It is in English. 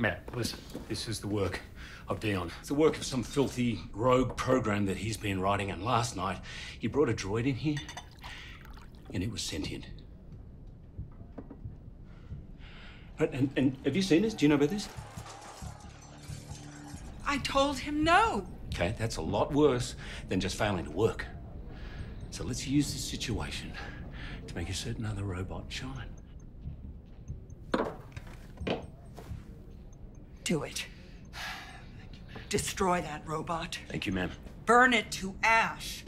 Matt, listen, this is the work of Deon. It's the work of some filthy rogue program that he's been writing, and last night he brought a droid in here, and it was sentient. Right, and, and have you seen this? Do you know about this? I told him no. Okay, that's a lot worse than just failing to work. So let's use this situation to make a certain other robot shine. Do it. Destroy that robot. Thank you, ma'am. Burn it to ash.